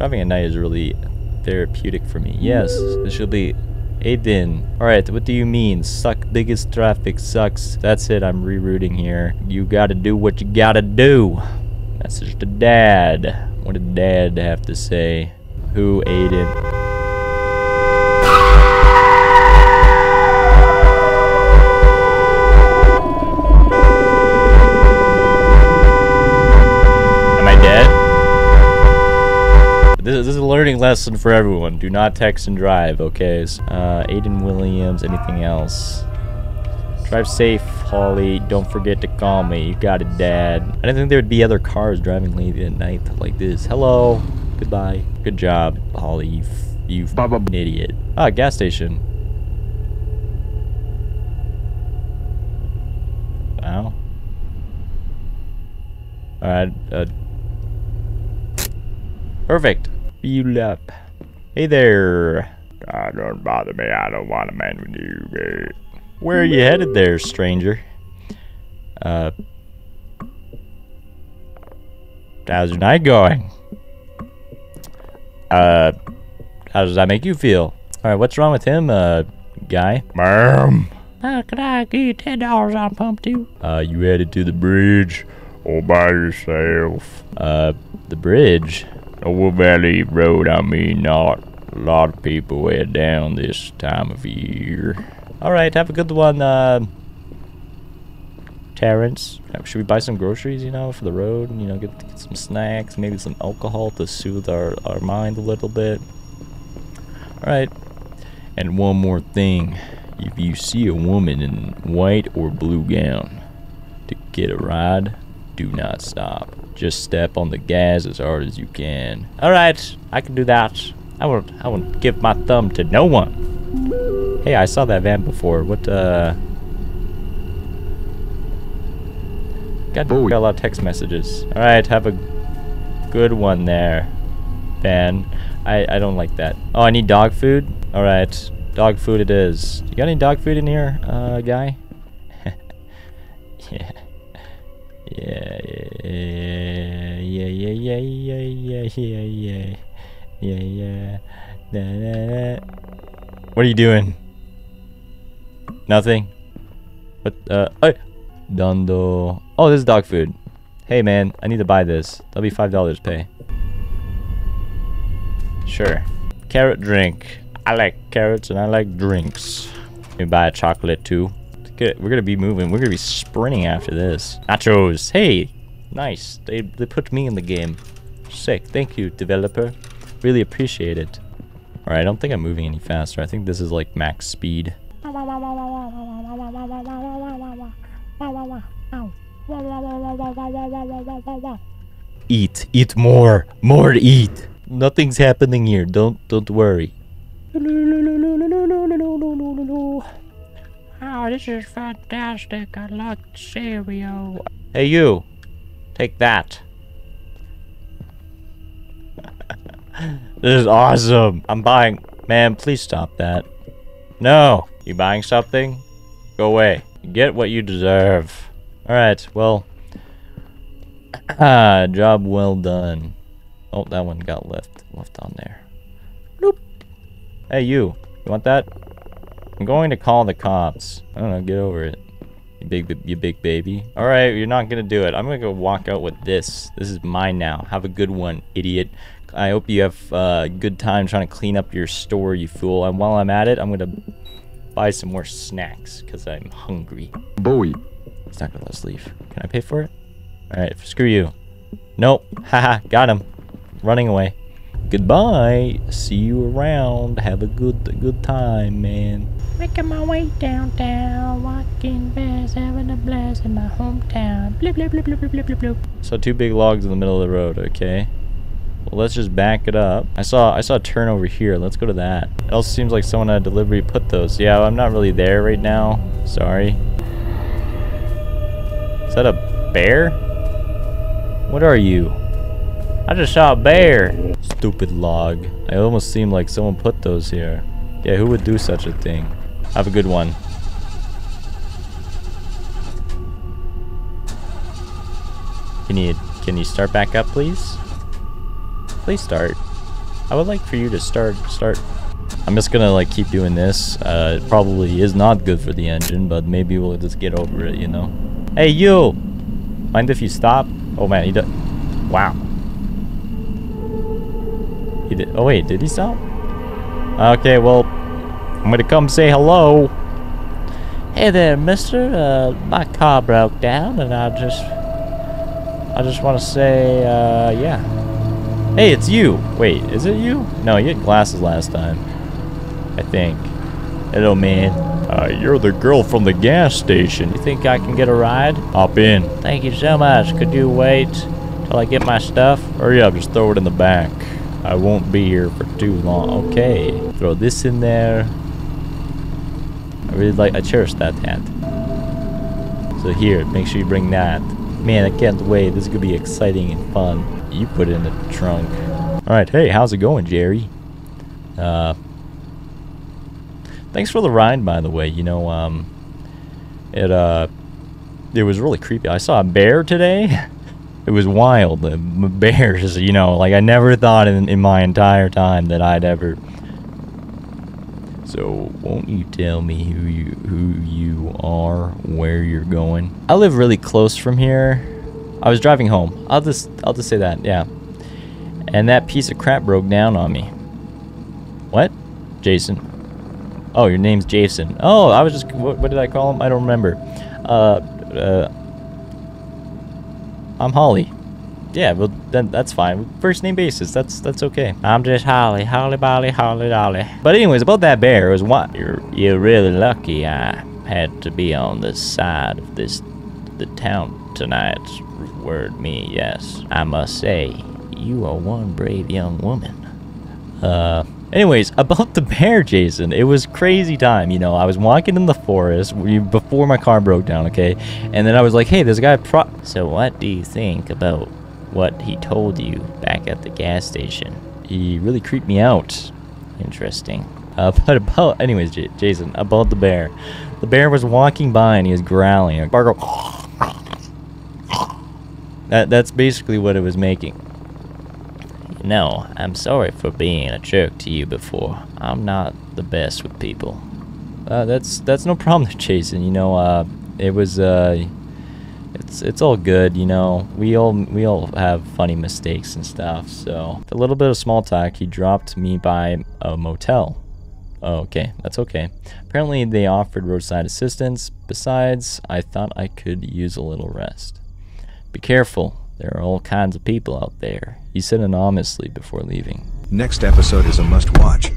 Driving at night is really therapeutic for me. Yes, this should be Aiden. Alright, what do you mean? Suck biggest traffic sucks. That's it, I'm rerouting here. You gotta do what you gotta do. Message to dad. What did dad have to say? Who Aiden? This, is a learning lesson for everyone. Do not text and drive, okay? Uh, Aiden Williams, anything else? Drive safe, Holly. Don't forget to call me. You got it, Dad. I didn't think there would be other cars driving late at night like this. Hello. Goodbye. Good job, Holly. You, f- you an idiot. Ah, gas station. Wow. Alright, uh... Perfect. Fuel up. Hey there. Don't bother me. I don't want a man with you. Where are you headed there, stranger? Uh... How's your night going? Uh... How does that make you feel? Alright, what's wrong with him, uh, guy? Ma'am. Uh, can I give you ten dollars on pump two? Uh, you headed to the bridge all by yourself. Uh, the bridge? Noble Valley Road, I mean, not. A lot of people head down this time of year. Alright, have a good one, uh, Terrence. Uh, Should we buy some groceries, you know, for the road? You know, get, get some snacks, maybe some alcohol to soothe our, our mind a little bit. Alright. And one more thing. If you see a woman in white or blue gown to get a ride, do not stop. Just step on the gas as hard as you can. Alright, I can do that. I won't I won't give my thumb to no one. Hey, I saw that van before. What uh Got, got a lot of text messages. Alright, have a good one there. Van. I, I don't like that. Oh, I need dog food? Alright. Dog food it is. You got any dog food in here, uh, guy? yeah. Yeah, yeah, yeah, yeah, yeah, yeah, yeah, yeah, yeah, yeah, da. What are you doing? Nothing. What? Uh, oh, Dundo. Oh, this is dog food. Hey, man, I need to buy this. That'll be five dollars. Pay. Sure. Carrot drink. I like carrots and I like drinks. Let me buy a chocolate too. Good. We're gonna be moving. We're gonna be sprinting after this. Nachos. Hey, nice. They they put me in the game. Sick. Thank you, developer. Really appreciate it. All right. I don't think I'm moving any faster. I think this is like max speed. Eat. Eat more. More to eat. Nothing's happening here. Don't don't worry. Oh, this is fantastic. I like cereal. Hey you. Take that. this is awesome. I'm buying. Man, please stop that. No. You buying something? Go away. Get what you deserve. Alright, well. Ah, job well done. Oh, that one got left left on there. Bloop. Hey you. You want that? I'm going to call the cops. I don't know, get over it. You big you big baby. Alright, you're not gonna do it. I'm gonna go walk out with this. This is mine now. Have a good one, idiot. I hope you have a good time trying to clean up your store, you fool. And while I'm at it, I'm gonna buy some more snacks because I'm hungry. Bowie. He's not gonna let us leave. Can I pay for it? Alright, screw you. Nope. Haha, got him. Running away. Goodbye. See you around. Have a good good time, man. Making my way downtown, walking fast, having a blast in my hometown. Bloop, bloop, bloop, bloop, bloop, bloop, bloop. So two big logs in the middle of the road, okay. Well, let's just back it up. I saw I saw a turn over here. Let's go to that. It also seems like someone at delivery put those. Yeah, I'm not really there right now. Sorry. Is that a bear? What are you? I just saw a bear. Stupid log. I almost seemed like someone put those here. Yeah, who would do such a thing? Have a good one. Can you can you start back up, please? Please start. I would like for you to start start. I'm just gonna like keep doing this. Uh, it probably is not good for the engine, but maybe we'll just get over it, you know. Hey you! Mind if you stop? Oh man, he does. Wow. He did. Oh wait, did he stop? Okay, well, I'm gonna come say hello. Hey there, mister. Uh, my car broke down and I just... I just want to say, uh, yeah. Hey, it's you. Wait, is it you? No, you had glasses last time. I think. Hello, man. Uh, you're the girl from the gas station. You think I can get a ride? Hop in. Thank you so much. Could you wait till I get my stuff? Hurry up, just throw it in the back. I won't be here for too long. Okay. Throw this in there. I really like, I cherish that hat. So here, make sure you bring that. Man, I can't wait. This is to be exciting and fun. You put it in the trunk. Alright, hey, how's it going, Jerry? Uh, thanks for the ride, by the way. You know, um, it, uh, it was really creepy. I saw a bear today. it was wild. Bears, you know, like I never thought in, in my entire time that I'd ever so won't you tell me who you who you are, where you're going? I live really close from here. I was driving home. I'll just I'll just say that, yeah. And that piece of crap broke down on me. What? Jason. Oh, your name's Jason. Oh, I was just what, what did I call him? I don't remember. Uh, uh I'm Holly. Yeah, well, then that's fine. First name basis, that's that's okay. I'm just Holly, Holly Bolly, Holly Dolly. But anyways, about that bear, it was what? You're, you're really lucky I had to be on the side of this, the town tonight. Word me, yes. I must say, you are one brave young woman. Uh, anyways, about the bear, Jason, it was crazy time. You know, I was walking in the forest before my car broke down, okay? And then I was like, hey, there's a guy pro- So what do you think about what he told you back at the gas station. He really creeped me out. Interesting. Uh, but about, anyways, J Jason, about the bear. The bear was walking by and he was growling. Bargo. That, that's basically what it was making. You know, I'm sorry for being a jerk to you before. I'm not the best with people. Uh, that's that's no problem, Jason. You know, uh, it was uh, it's it's all good, you know. We all we all have funny mistakes and stuff. So a little bit of small talk, he dropped me by a motel. Oh, okay, that's okay. Apparently they offered roadside assistance. Besides, I thought I could use a little rest. Be careful. There are all kinds of people out there. He said anonymously before leaving. Next episode is a must watch.